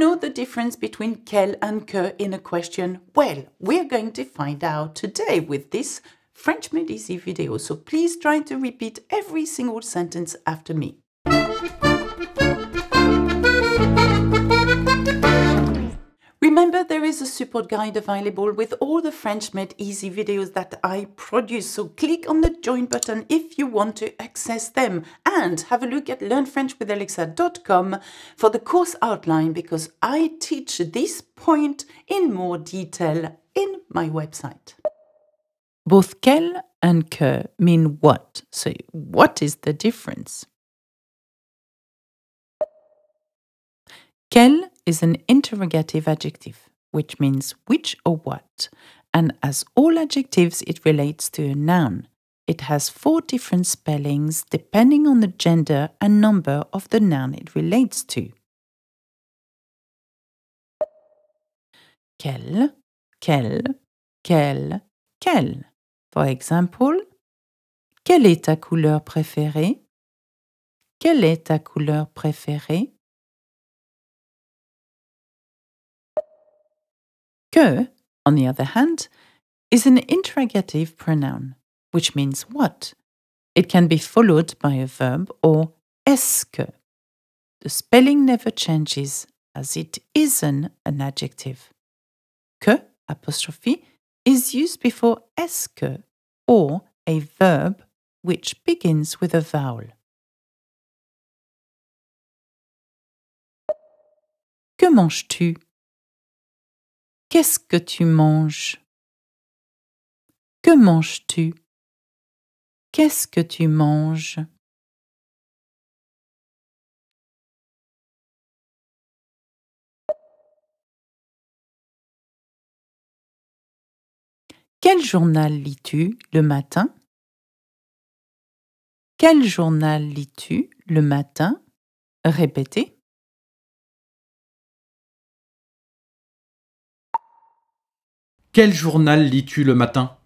know the difference between quel and que in a question? Well, we're going to find out today with this French Easy video, so please try to repeat every single sentence after me. Remember, there is a support guide available with all the French Made Easy videos that I produce, so click on the join button if you want to access them and have a look at learnfrenchwithalexa.com for the course outline because I teach this point in more detail in my website. Both quel and que mean what, so what is the difference? Is an interrogative adjective, which means which or what, and as all adjectives, it relates to a noun. It has four different spellings depending on the gender and number of the noun it relates to. Quel, quel, quel, quel. For example, quelle est ta couleur préférée? Quelle est ta couleur préférée? Que, on the other hand, is an interrogative pronoun, which means what. It can be followed by a verb or est-ce que. The spelling never changes as it isn't an adjective. Que apostrophe is used before est-ce que or a verb which begins with a vowel. Que manges-tu? Qu'est-ce que tu manges? Que manges-tu? Qu'est-ce que tu manges? Quel journal lis-tu le matin? Quel journal lis-tu le matin? Répétez. Quel journal lis-tu le matin?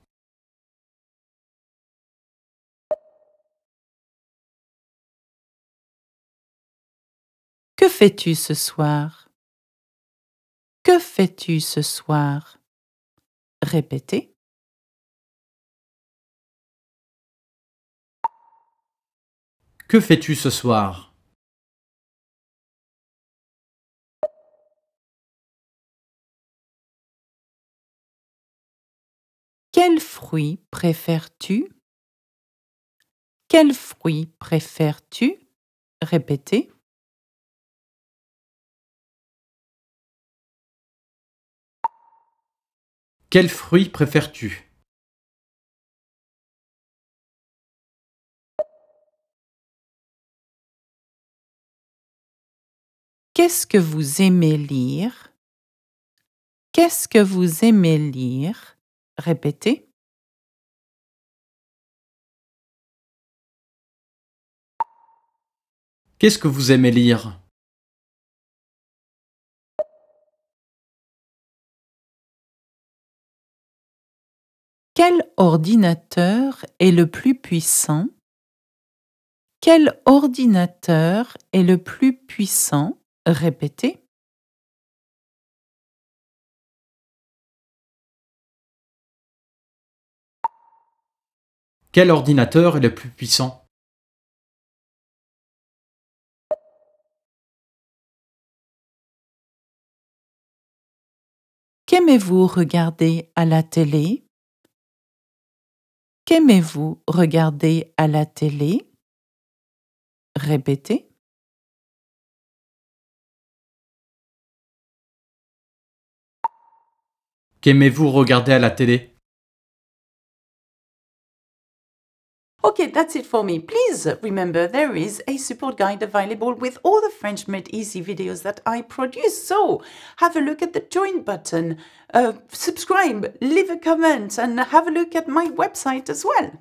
Que fais-tu ce soir? Que fais-tu ce soir? Répétez. Que fais-tu ce soir? Quel fruit préfères-tu? Quel fruit préfères-tu? Répétez. Quel fruit préfères-tu? Qu'est-ce que vous aimez lire? Qu'est-ce que vous aimez lire? Répétez. Qu'est-ce que vous aimez lire? Quel ordinateur est le plus puissant? Quel ordinateur est le plus puissant? Répétez. Quel ordinateur est le plus puissant? Qu'aimez-vous regarder à la télé? Qu'aimez-vous regarder à la télé? Répétez. Qu'aimez-vous regarder à la télé? Okay, that's it for me. Please remember there is a support guide available with all the French Made Easy videos that I produce. So have a look at the join button, uh, subscribe, leave a comment, and have a look at my website as well.